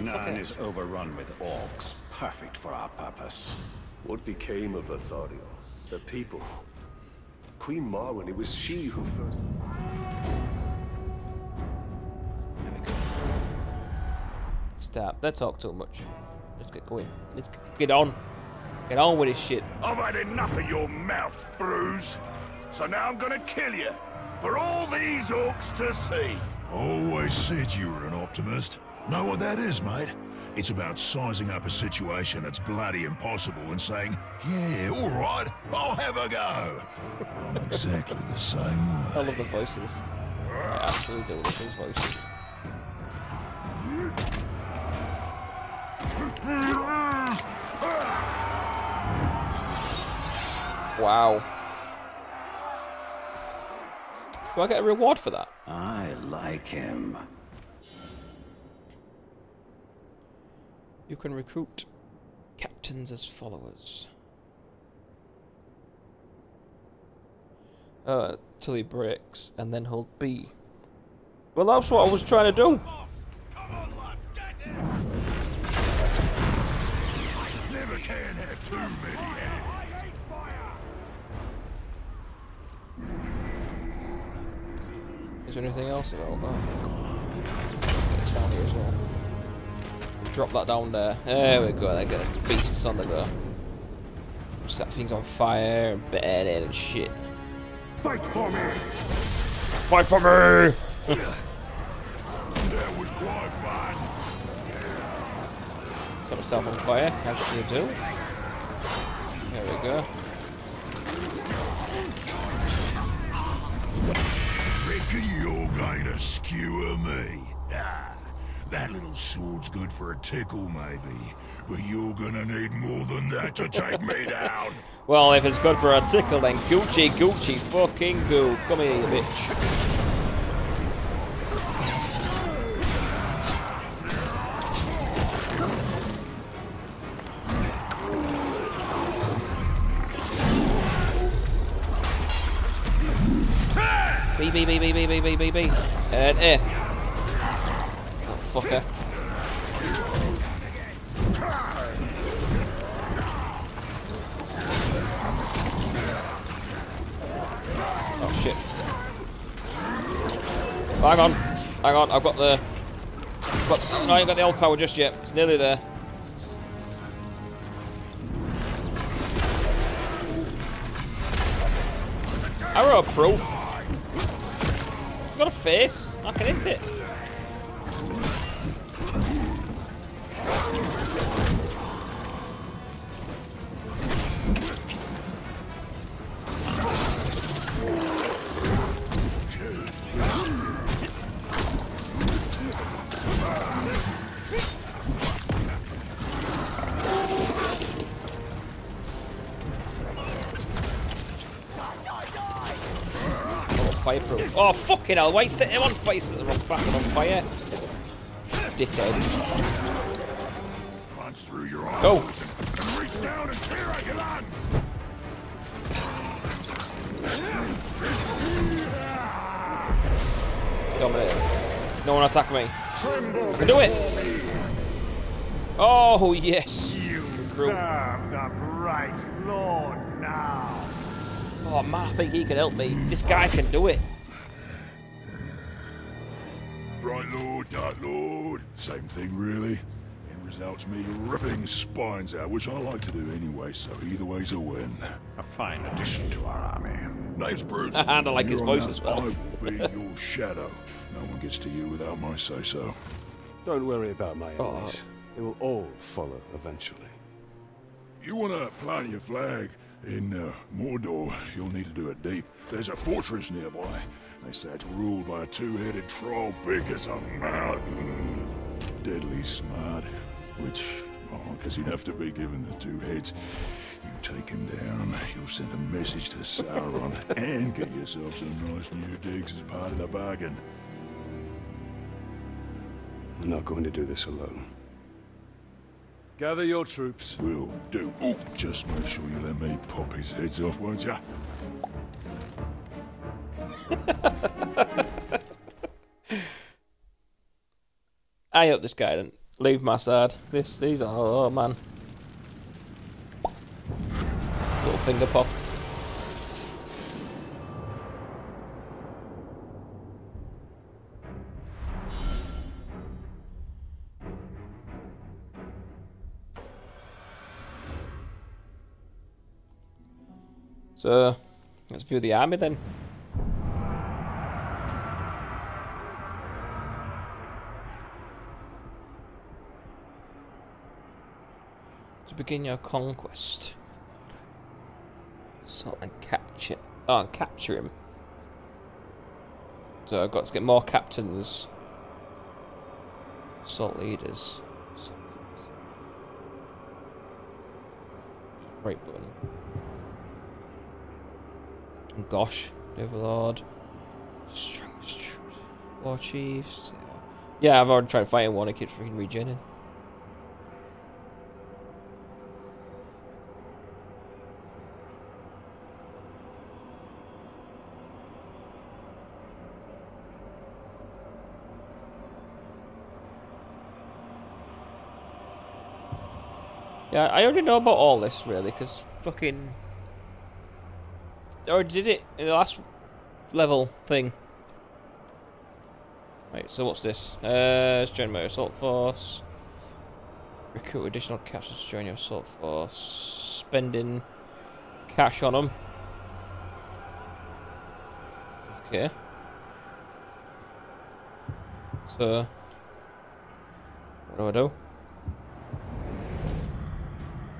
Nurn is overrun with orcs, perfect for our purpose. What became of Lithariel? The people? Queen Marwen, it was she who first... There we go. Stop. Don't talk too much. Let's get going. Let's get on. Get on with this shit. I've had enough of your mouth, Bruz. So now I'm gonna kill you. For all these orcs to see. Always said you were an optimist. Know what that is, mate? It's about sizing up a situation that's bloody impossible and saying, yeah, all right, I'll have a go. I'm exactly the same way. I love the voices. I do love those voices. Wow. Do I get a reward for that? I like him. You can recruit captains as followers. Uh, till he breaks, and then hold B. Well, that's what I was trying to do. Come on, lads, get him! Never can have too many hands. Is there anything else? Oh, no. It's down here as well. Drop that down there. There we go. They got beasts on the go. Set things on fire and burn it and shit. Fight for me! Fight for me! That was quite fun. Set myself on fire, as you do. There we go. Reckon you're going to skewer me? Ah, that little sword's good for a tickle, maybe. But you're gonna need more than that to take me down. Well, if it's good for a tickle, then Gucci, Gucci, fucking goo. Come here, bitch. B, B, B, B, B, B, B, B, B. And air. Fucker. Oh shit. Hang on. Hang on, I've got the... Got, no, I ain't got the elf power just yet. It's nearly there. Arrow proof. Got a face. I can hit it. Fireproof. Oh, fucking hell. Why you set him on fire? Set the wrong bastard on fire. Dickhead. Punch through your arms Go. and reach down and tear out your lungs. Dominate. No one attack me. I can do it. Oh, yes. You serve the bright lord now. Oh, man, I think he can help me. This guy can do it. Bright Lord, Dark Lord, same thing really. End result's me ripping spines out, which I like to do anyway, so either way's a win. A fine addition to our army. Name's Bruz. And I like his voice on as well. I will be your shadow. No one gets to you without my say-so. Don't worry about my Oh. enemies. They will all follow eventually. You want to plant your flag in uh, Mordor, you'll need to do it deep. There's a fortress nearby. They say it's ruled by a two-headed troll big as a mountain. Deadly smart, which, oh, I guess he'd have to be given the two heads. You take him down, you'll send a message to Sauron and get yourself some nice new digs as part of the bargain. I'm not going to do this alone. Gather your troops. We'll do. Ooh, just make sure you let me pop his heads off, won't ya? I hope this guy didn't leave my side. This, these are, oh man. Little finger pop. So, let's view the army then. To begin your conquest. Sort and capture. Oh, and capture him. So I've got to get more captains. Salt leaders. Right button. Gosh, Overlord. Strongest. War Chiefs. Yeah, I've already tried fighting one, it keeps freaking regening. Yeah, I already know about all this, really, because fucking... I already did it in the last level thing. Right, so what's this? Uh, join my assault force. Recruit additional captains to join your assault force. Spending cash on them. Okay. So, what do I do?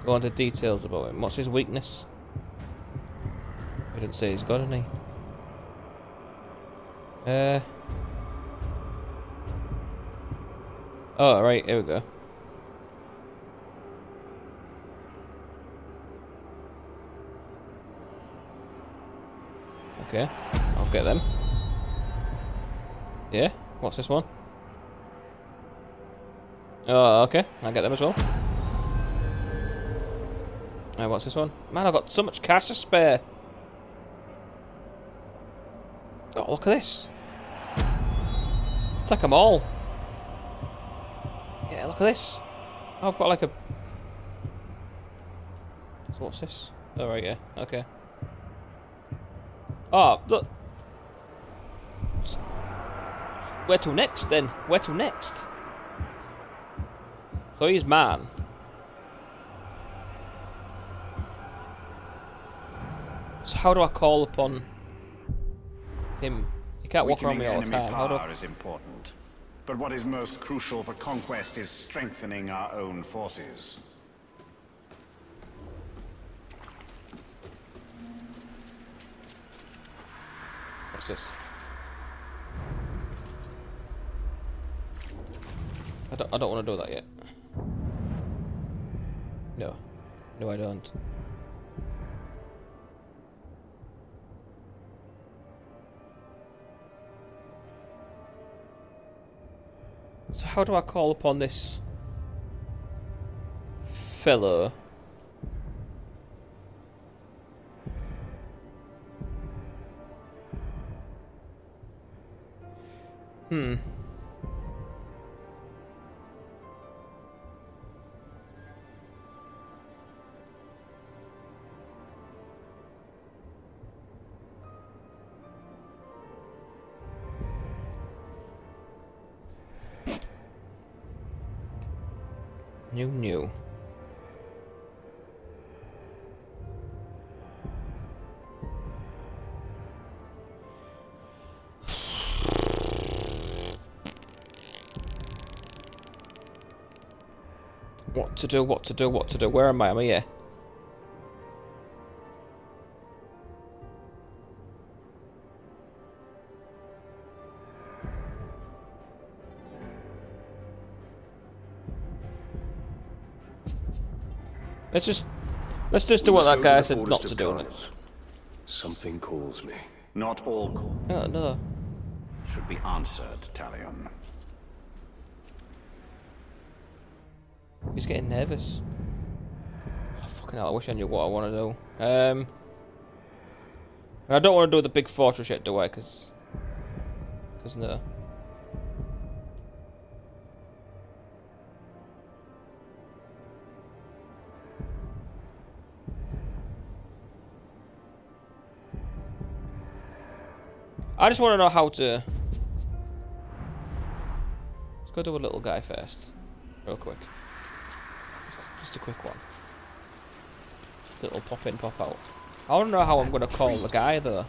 Go on into details about him. What's his weakness? He didn't say he's got any. Uh. Oh, right, here we go. Okay, I'll get them. Yeah, what's this one? Oh, okay, I'll get them as well. Right, what's this one? Man, I've got so much cash to spare. Look at this. Take them all. Yeah, look at this. I've got like a... So what's this? Oh, right, yeah. Okay. Oh, look. Where till next, then? Where till next? So he's man. So how do I call upon him? He can't walk around me all the enemy time. How do I... power is important. But what is most crucial for conquest is strengthening our own forces. What's this? I don't, I don't want to do that yet. No. No, I don't. So how do I call upon this fellow? What to do, what to do, what to do. Where am I? Am I here? Let's just let's just do We what that guy said not to do. Carnán. Something calls me. Not all calls Oh no. should be answered, Talion. He's getting nervous. Oh, fucking hell, I wish I knew what I want to do. Um, I don't want to do the big fortress yet, do I? Because... Because no. I just want to know how to... Let's go do a little guy first. Real quick. Just, a quick one. A little pop in, pop out. I don't know how I'm going to call the guy though.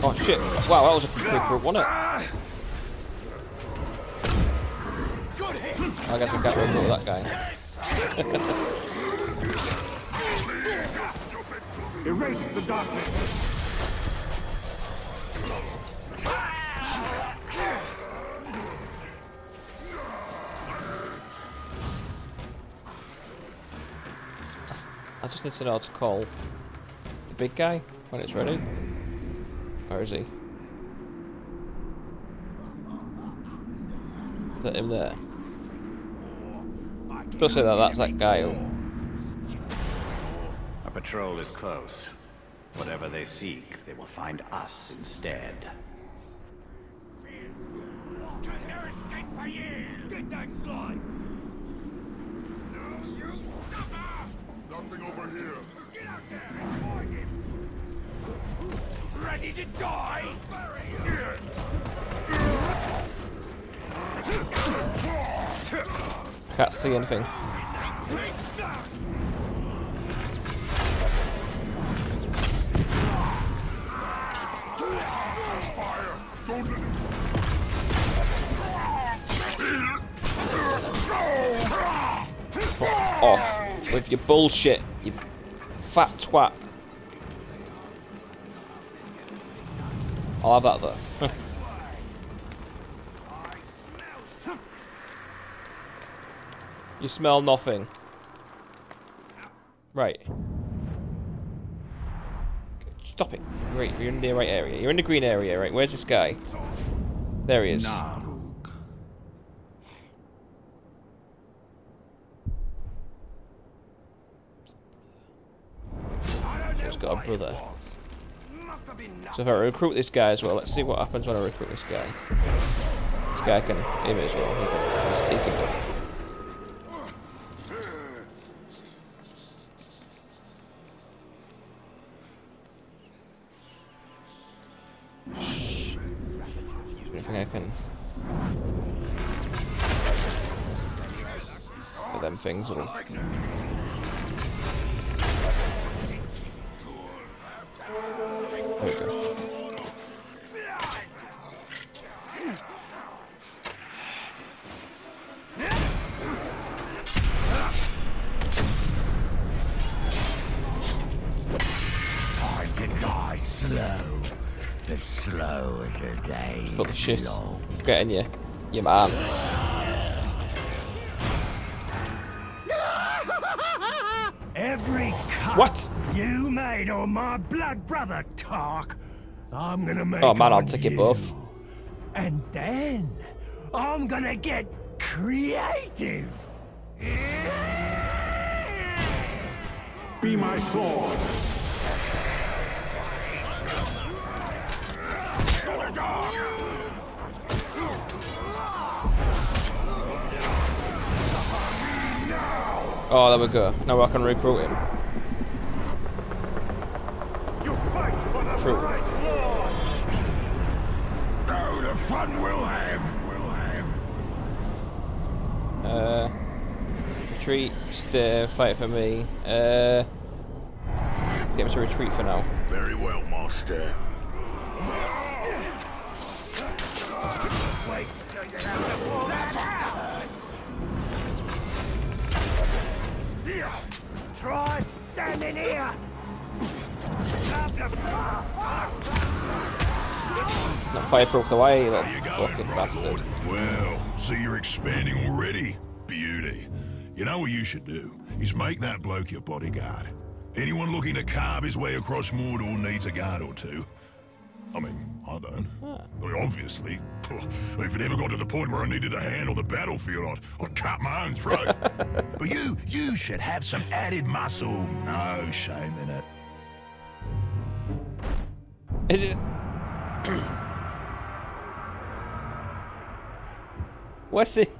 Oh shit! Wow, that was a quick group, wasn't it? I guess I can't go that guy. Erase the darkness. I just need to know how to call the big guy when it's ready. Where is he? Is that him there? Don't say that, that's that guy. A patrol is close. Whatever they seek, they will find us instead. Nothing over here. Ready to die? Can't see anything. Fuck off with your bullshit, you fat twat. I'll have that though. you smell nothing. Right. Stop it. Right, you're in the right area. You're in the green area, right? Where's this guy? There he is. Narug. He's got a brother. So if I recruit this guy as well, let's see what happens when I recruit this guy. This guy can him as well. He can, anything I can? With them things will. Day. For the shit. Getting you. You man. Every cut What? you made on my blood brother, talk. I'm gonna make Oh man, I'll on take it you. both. And then I'm gonna get creative. Be my sword. Oh, there we go. Now I can recruit him. You fight for the True. right Lord! Oh, the fun we'll have. We'll have. Uh, retreat, stay, fight for me. Uh, get him to retreat for now. Very well, master. Here! Try standing here. Not fireproof the way, you little fucking bastard. Well, see you're expanding already. Beauty. You know what you should do? Is make that bloke your bodyguard. Anyone looking to carve his way across Mordor needs a guard or two. I mean, I don't. Ah. I mean, obviously, if it ever got to the point where I needed a hand on the battlefield, I'd, I'd cut my own throat. But you, you should have some added muscle. No shame in it. Is it? What's it?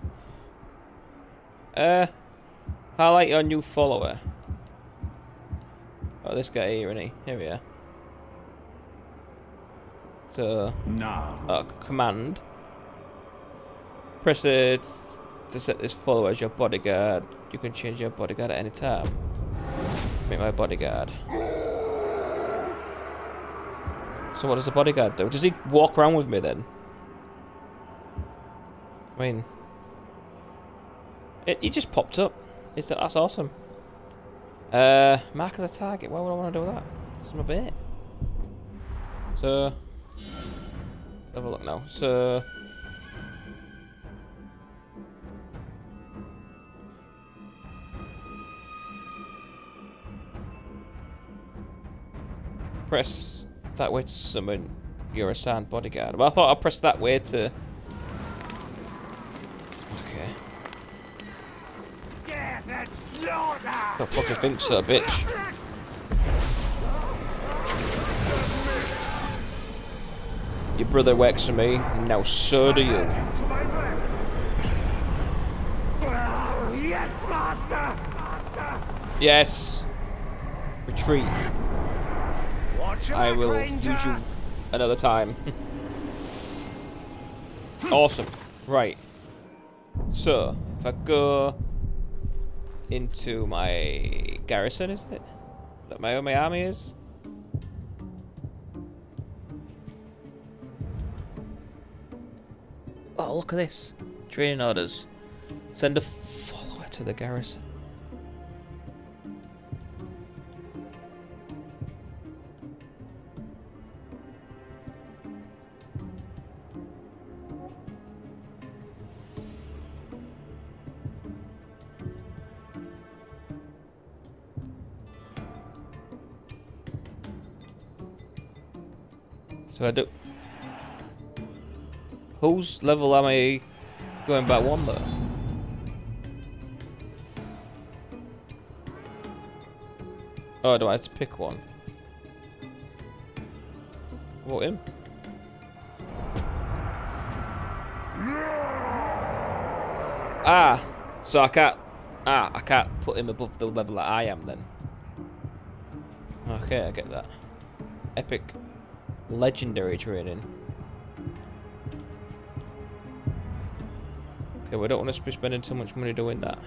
Uh, highlight your new follower. Oh, this guy here, isn't he? Here we are. So, Nah. uh, command. Press it to set this follower as your bodyguard. You can change your bodyguard at any time. Make my bodyguard. So what does the bodyguard do? Does he walk around with me then? I mean, it, he just popped up. Is that that's awesome? Uh, mark as a target. Why would I want to do that? It's my bit. So, let's have a look now. So, press that way to summon your assigned bodyguard. Well, I thought I'd press that way to. Okay. Death and slaughter! I fucking think so, bitch. Brother works for me, now so do you. To my left. Yes, master! Master! Yes. Retreat. Watch I will Ranger. use you another time. awesome. Right. So, if I go into my garrison, is it? That my my army is? Oh, look at this. Training orders. Send a follower to the garrison. So I do. Whose level am I going back one though? Oh, do I have to pick one? What him? Ah, so I can't. Ah, I can't put him above the level that I am then. Okay, I get that. Epic legendary training. Okay, we don't want to be spending too much money doing that.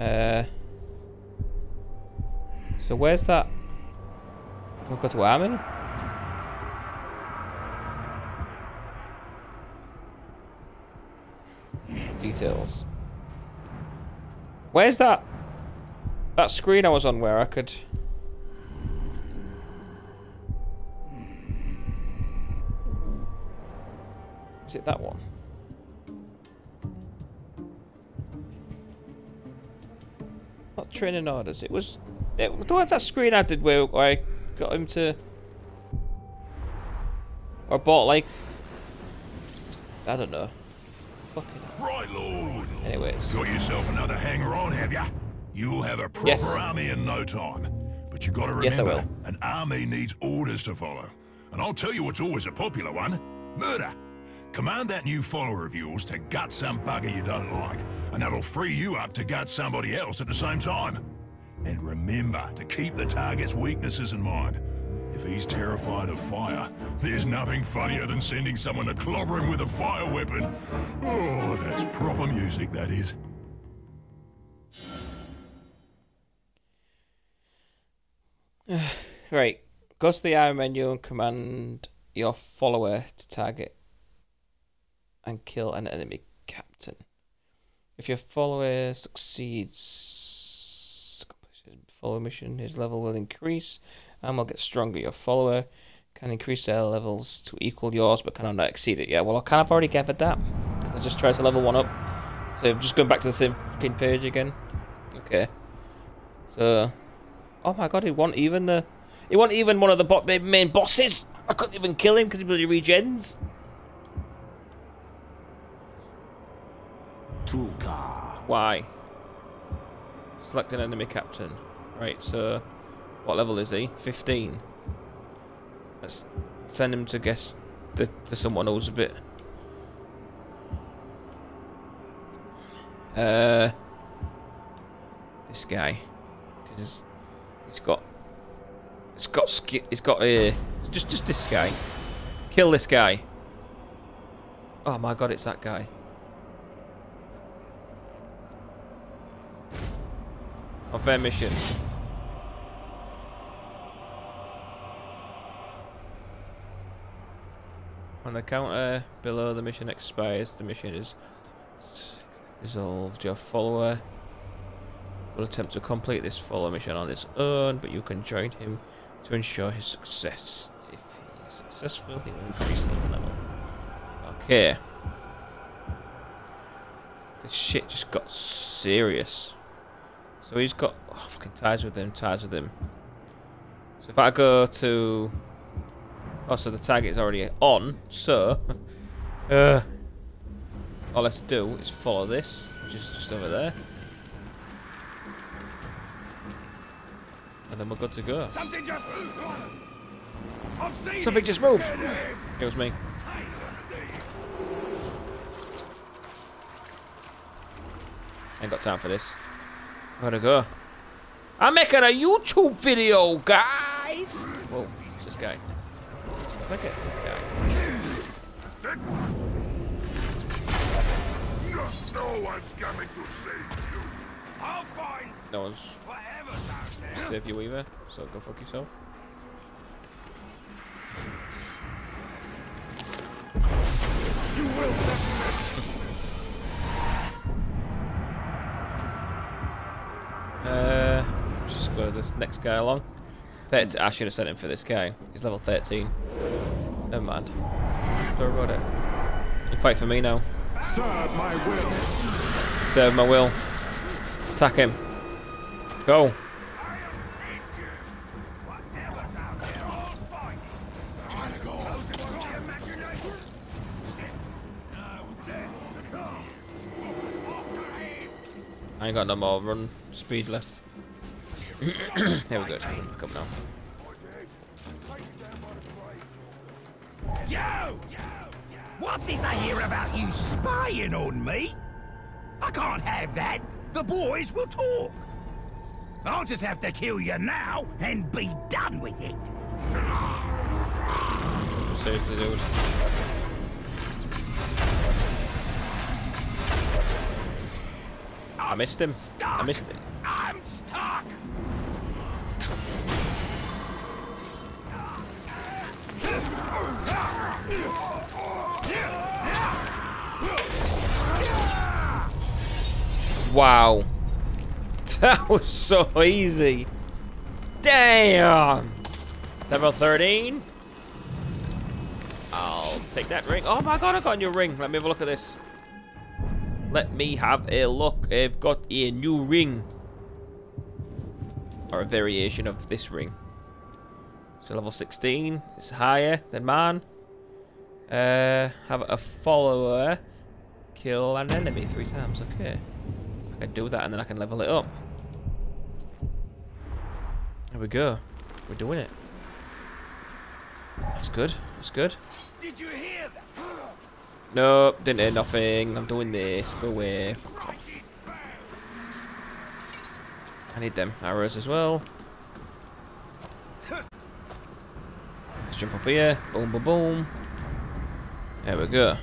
Uh. So where's that? Do I go to army? Details. Where's that? That screen I was on where I could. Is it that one? Training orders. It was. It, what's that screen I did where, where I got him to. Or bought like. I don't know. Fucking. Right, Lord. Anyways. Got yourself another hanger on, have ya? You'll have a proper Yes. army in no time. But you gotta remember, Yes, I will. an army needs orders to follow. And I'll tell you what's always a popular one. Murder. Command that new follower of yours to gut some bugger you don't like, and that'll free you up to gut somebody else at the same time. And remember to keep the target's weaknesses in mind. If he's terrified of fire, there's nothing funnier than sending someone to clobber him with a fire weapon. Oh, that's proper music, that is. Right. Go to the arm menu and command your follower to target and kill an enemy captain. If your follower succeeds, follower mission, his level will increase and will get stronger. Your follower can increase their levels to equal yours, but cannot exceed it. Yeah, well, I kind of already gathered that. 'cause I just tried to level one up. So I'm just going back to the same page again. Okay. So, oh my god, he want even the He wasn't even one of the bo main bosses. I couldn't even kill him because he bloody regens. Why? Select an enemy captain. Right, so what level is he? 15. Let's send him to guess to, to someone who's a bit. Uh, this guy, because he's got, he's got, ski- he's got a, just just this guy. Kill this guy. Oh my god, it's that guy. Confirm mission. When the counter below the mission expires, the mission is resolved. Your follower will attempt to complete this follow mission on his own, but you can join him to ensure his success. If he is successful, he will increase the level. Okay. This shit just got serious. So he's got oh, fucking ties with him, ties with him. So if I go to... Oh, so the tag is already on, so... Uh, all I have to do is follow this, which is just over there. And then we're good to go. Something just... I've seen Something just moved! It was me. Ain't got time for this. Gotta go. I'm making a YouTube video, guys! Whoa, it's this guy. Look at this guy. No, one's coming to save you. I'll find No one's whatever's out there. save you either, so go fuck yourself. You will Uh, just go this next guy along. 30, I should have sent him for this guy. He's level 13. Never mind. Don't about it. You fight for me now. Serve my will. Serve my will. Attack him. Go. I ain't got no more run speed left. Here we go, it's coming up now. Yo! What's this I hear about you spying on me? I can't have that. The boys will talk. I'll just have to kill you now and be done with it. Seriously, dude. I missed him. I missed it. I'm stuck. Wow. That was so easy. Damn. Level 13. I'll take that ring. Oh my god, I got a new ring. Let me have a look at this. Let me have a look. I've got a new ring. Or a variation of this ring. So level 16 is higher than mine. Uh, have a follower kill an enemy three times. Okay. I can do that and then I can level it up. There we go. We're doing it. That's good. That's good. Did you hear that? Nope, didn't hear nothing. I'm doing this. Go away. Fuck off. I need them arrows as well. Let's jump up here. Boom, boom, boom. There we go.